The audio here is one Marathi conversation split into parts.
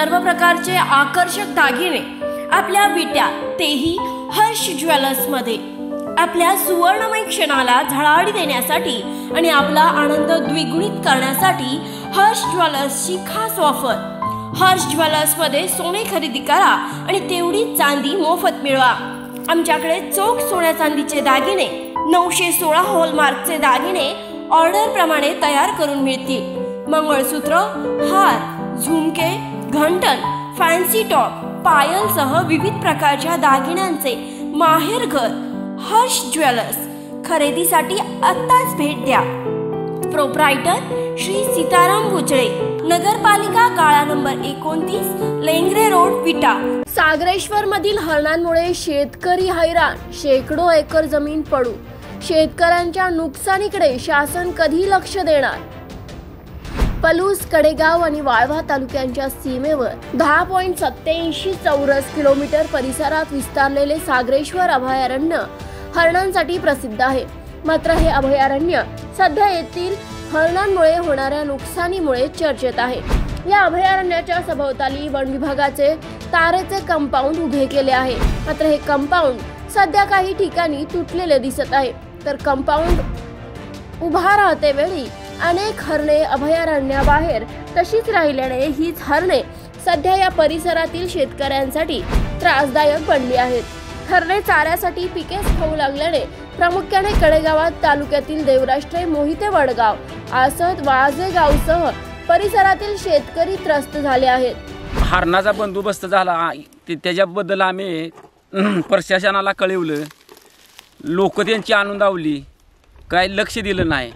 सर्व प्रकारचे आकर्षक दागिने आपल्या विट्या तेही हर्ष ज्वेलर्समध्ये आपल्या सुवर्णमय क्षणाला झळाळी देण्यासाठी आणि आपला आनंद द्विगुणित करण्यासाठी हर्ष ज्वेलर्सची खास ऑफर. हर्ष ज्वेलर्समध्ये सोने खरेदी करा आणि तेवढी चांदी मोफत मिळवा. आमच्याकडे चोख सोन्या चांदीचे दागिने नऊशे सोळा हॉलमार्कचे दागिने ऑर्डर प्रमाणे तयार करून मिळतील. मंगळसूत्र हार झुमके घंटन फॅन्सी टॉप पायलसह विविध प्रकारच्या दागिन्यांचे माहेरघर हर्ष ज्वेलर्स. खरेदीसाठी आत्ताच भेट द्या. प्रोप्रायटर श्री सीताराम भुजळे नगरपालिका काळा नंबर एकोणतीस लेंगरे रोड विटा. सागरेश्वर मधील हरणांमुळे शेतकरी हैराण शेकडो एकर जमीन पडू. शेतकऱ्यांच्या नुकसानीकडे शासन कधी लक्ष देणार? पलूस कडेगाव आणि वाळवा तालुक्यांच्या सीमेवर दहा पॉईंट सत्याऐंशी चौरस किलोमीटर परिसरात विस्तारलेले सागरेश्वर अभयारण्य हरणांसाठी प्रसिद्ध आहे. मात्र हे अभयारण्य सध्या येथील हरणांमुळे होणाऱ्या नुकसानीमुळे चर्चेत आहे. या अभयारण्याच्या सभोवताली वन विभागाचे तारेचे कंपाऊंड उभे केले आहे. मात्र हे कंपाऊंड सध्या काही ठिकाणी तुटलेले दिसत आहे. तर कंपाऊंड उभा राहते वेळी अनेक हरणे अभयारण्याबाहेर तशीच राहिल्याने हीच हरणे सध्या या परिसरातील शेतकऱ्यांसाठी त्रासदायक बनली आहेत. हरणे चाऱ्यासाठी पिकेच खाऊ लागल्याने प्रामुख्याने कडेगावात तालुक्यातील देवराष्ट्रे मोहिते वडगाव आसद वाळजे गावसह परिसरातील शेतकरी त्रस्त झाले आहेत. हरणाचा बंदोबस्त झाला. ते त्याच्याबद्दल आम्ही प्रशासनाला कळवलं. लोक त्यांची आणून दावली. काय लक्ष दिलं नाही.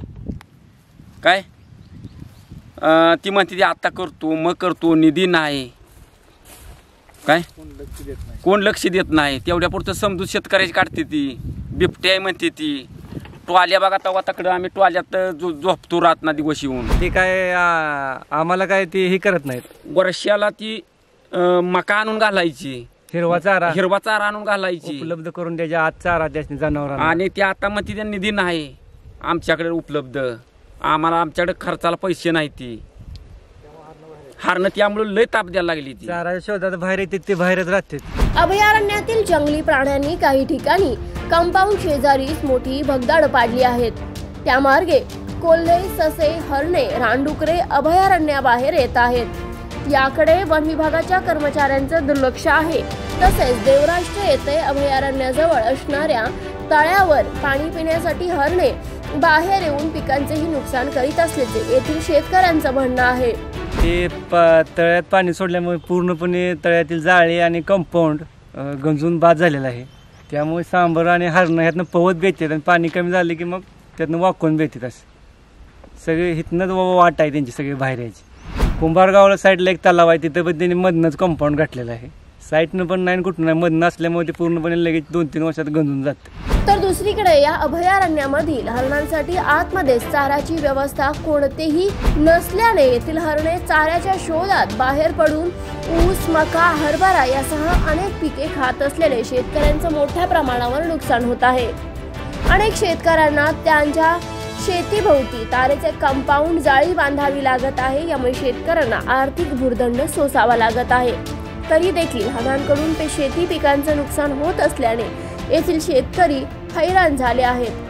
काय? ती म्हणते ती आत्ता करतो मग करतो निधी नाही. काय? कोण लक्ष देत नाही? तेवढ्या पुरतं समजूत शेतकऱ्याची काढते ती. बिबट्या म्हणते ती. टोल्या बघा तवा तकडं आम्ही टोल्यात जो झोपतो रात ना दिवस येऊन. ते काय आम्हाला काय ते हे करत नाहीत? वर्षाला ती मका आणून घालायची. हिरवा चारा. हिरवा चारा आणून घालायची. उपलब्ध करून द्यायच्या आज चारा त्याच्या जनावरांना. आणि ते आता मग तिथे निधी नाही. आमच्याकडे उपलब्ध. आम्हाला आमच्याकडे खर्चाला पैसे नाही ती. हारणं त्यामुळे लय ताप द्यायला लागली ती. शोधात बाहेर येते ते बाहेरच राहते अभयारण्यातील जंगली प्राण्यांनी काही ठिकाणी कंपाऊंड शेजारीच मोठी भगदाड पाडली आहेत. त्या मार्गे कोल्हे ससे हरणे रानडुकरे अभयारण्याबाहेर येत आहेत. याकडे वन विभागाच्या कर्मचाऱ्यांचं दुर्लक्ष आहे. तसेच देवराष्ट्र येथे अभयारण्याजवळ असणाऱ्या तळ्यावर पाणी पिण्यासाठी हरणे बाहेर येऊन पिकांचेही नुकसान करीत असल्याचे येथील शेतकऱ्यांचं म्हणणं आहे. ते प तळ्यात पाणी सोडल्यामुळे पूर्णपणे तळ्यातील जाळे आणि कंपाऊंड गंजून बाद झालेला आहे. त्यामुळे सांबर आणि हरणं ह्यातनं पवत बेतात आणि पाणी कमी झाले की मग त्यातनं वाकून बेतात असं. सगळे हिथनंच वाट आहे त्यांची सगळी बाहेर यायची. कुंभारगावला साईडला एक तलाव आहे तिथं पण त्यांनी मधनंच कंपाऊंड घातलेलं आहे. साईटनं पण नाही कुठून नाही. मधनं असल्यामुळे ते पूर्णपणे लगेच दोन तीन वर्षात गंजून जाते. तर दुसरीकडे या अभयारण्यामधील हरणांसाठी आतमध्ये चाऱ्याची व्यवस्था कोणतेही नसल्याने येथील हरणे चाऱ्याच्या शोधात बाहेर पडून ऊस मका हरभरा यासह अनेक पिके खात असल्याने शेतकऱ्यांचं मोठ्या प्रमाणावर नुकसान होत आहे. अनेक शेतकऱ्यांना त्यांच्या शेतीभोवती तारेचे कंपाऊंड जाळी बांधावी लागत आहे. यामुळे शेतकऱ्यांना आर्थिक भूर्दंड सोसावा लागत आहे. तरी देखील हरणांकडून ते शेती पिकांचं नुकसान होत असल्याने येथील शेतकरी हैराण झाले आहेत.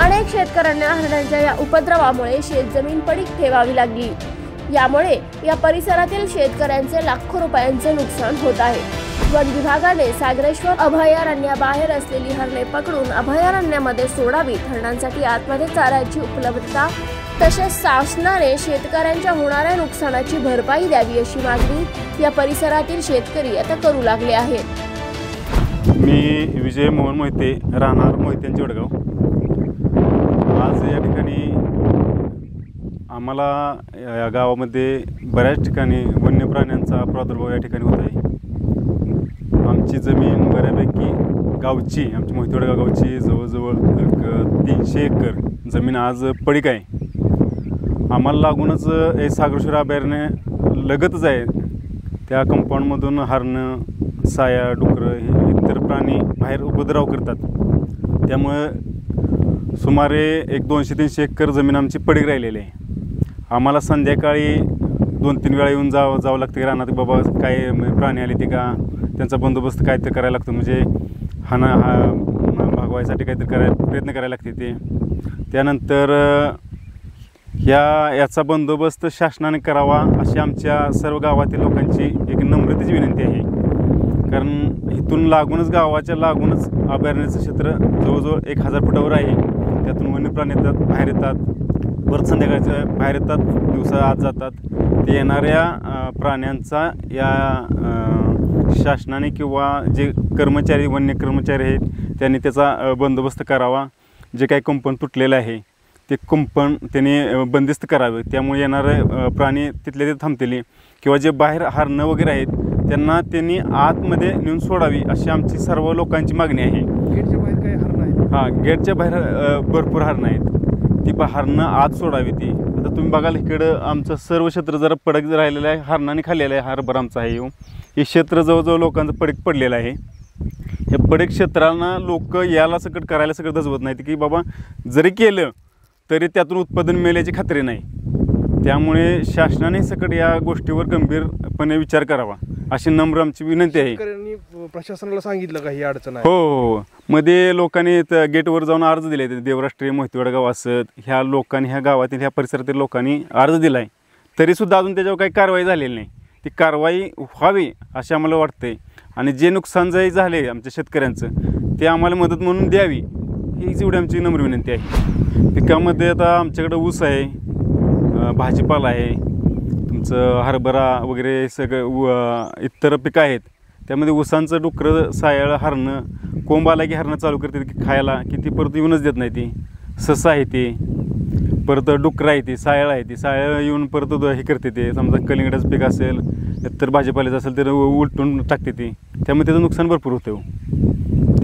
अनेक शेतकऱ्यांना हरणांच्या या उपद्रवामुळे शेतजमीन पडीक ठेवावी लागली. यामुळे या परिसरातील शेतकऱ्यांचे लाखो रुपयांचे नुकसान होत आहे. वन विभागाने सागरेश्वर अभयारण्याबाहेर असलेली हरणे पकडून अभयारण्यामध्ये सोडावीत. हरणांसाठी आतमध्ये चाऱ्याची उपलब्धता तसेच शासनाने शेतकऱ्यांच्या होणाऱ्या नुकसानाची भरपाई द्यावी अशी मागणी या परिसरातील शेतकरी आता करू लागले आहेत. मी विजय मोहन मोहिते राहणार मोहित्यांचे वडगाव आज या ठिकाणी आम्हाला या गावामध्ये बऱ्याच ठिकाणी वन्य प्राण्यांचा प्रादुर्भाव या ठिकाणी होत आहे. आमची जमीन बऱ्यापैकी गावची आमची मोहितवडगाव गावची जवळजवळ एक तीनशे एकर जमीन आज पडीक आहे. आम्हाला लागूनच हे सागरेश्वर अभयारण्य लगतच आहे. त्या कंपाऊंडमधून हरणं साया डुकरं हे इतर प्राणी बाहेर उपद्रव करतात. त्यामुळे सुमारे एक दोनशे तीनशे एकर जमीन आमची पडीक राहिलेली आहे. आम्हाला संध्याकाळी दोन तीन वेळा येऊन जावं जावं लागतं की रानात बाबा काय प्राणी आले ते का? त्यांचा बंदोबस्त काय तर करायला लागतो. म्हणजे हाना हा भागवायसाठी काहीतरी करायला प्रयत्न करायला लागते ते. त्यानंतर ह्या याचा बंदोबस्त शासनाने करावा अशी आमच्या सर्व गावातील लोकांची एक नम्रतेची विनंती आहे. कारण इथून लागूनच गावाच्या लागूनच अभयारण्याचं क्षेत्र जवळजवळ एक हजार फुटावर आहे. त्यातून वन्य प्राणी येतात बाहेर येतात. परत संध्याकाळच्या बाहेर येतात दिवसा आत जातात. ते येणाऱ्या प्राण्यांचा या शासनाने किंवा जे कर्मचारी वन्य कर्मचारी आहेत त्यांनी त्याचा बंदोबस्त करावा. जे काही कंपन तुटलेलं आहे. ते कुंपण त्याने बंदिस्त करावे. त्यामुळे येणारे प्राणी तिथल्या तिथे थांबतील. किंवा जे बाहेर हरणं वगैरे आहेत त्यांना त्यांनी आतमध्ये नेऊन सोडावी अशी आमची सर्व लोकांची मागणी आहे. गेटच्या बाहेर काही हरण आहे हां गेटच्या बाहेर भरपूर हरणं आहेत. ती बा हरणं आत सोडावी ती. आता तुम्ही बघाल इकडं आमचं सर्व क्षेत्र जरा पडक राहिलेलं आहे हरणाने खाल्लेलं आहे हरभर आमचा आहे. येऊ हे क्षेत्र जवळजवळ लोकांचं पडक पडलेलं आहे. हे पडक क्षेत्रांना लोक याला सकट करायला सगळं दजवत नाहीत की बाबा जरी केलं तरी त्यातून उत्पादन मिळाल्याची खात्री नाही. त्यामुळे शासनाने सकट या गोष्टीवर गंभीरपणे विचार करावा अशी नम्र आमची विनंती आहे. शेतकऱ्यांनी प्रशासनाला सांगितलं का ही अडचण आहे? हो हो हो. मध्ये लोकांनी त- गेटवर जाऊन अर्ज दिले ते देवराष्ट्रीय मोहितवाड गाव असत ह्या लोकांनी ह्या गावातील ह्या परिसरातील लोकांनी अर्ज दिलाय. तरी सुद्धा अजून त्याच्यावर काही कारवाई झालेली नाही. ती कारवाई व्हावी असे आम्हाला वाटते आणि जे नुकसान जे झाले आमच्या शेतकऱ्यांचं ते आम्हाला मदत म्हणून द्यावी. म्हणजे ही आमची नम्र विनंती आहे. पिकामध्ये आता आमच्याकडं ऊस आहे भाजीपाला आहे तुमचं हरभरा वगैरे सगळं इतर पिकं आहेत. त्यामध्ये ऊसांचं डुकरं सायाळ हरणं कोंब आला की हरणं चालू करते की खायला की ती परत येऊनच देत नाही ती. ससं आहे ते परत डुकरं आहे ती सायाळ आहे ती. सायाळ येऊन परत हे करते ते. समजा कलिंगडाचं पीक असेल तर भाजीपाल्याचं असेल तर उलटून टाकते ती. त्यामुळे त्याचं नुकसान भरपूर होतं हो.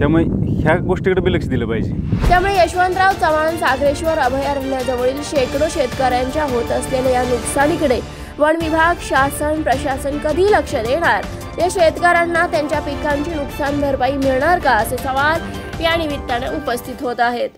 त्यामुळे ह्या गोष्टीकडे बी लक्ष दिलं पाहिजे. त्यामुळे यशवंतराव चव्हाण सागरेश्वर अभयारण्याजवळील शेकडो शेतकऱ्यांच्या होत असलेल्या या नुकसानीकडे वन विभाग शासन प्रशासन कधी लक्ष देणार? या शेतकऱ्यांना त्यांच्या पिकांची नुकसान भरपाई मिळणार का? असे सवाल या निमित्ताने उपस्थित होत आहेत.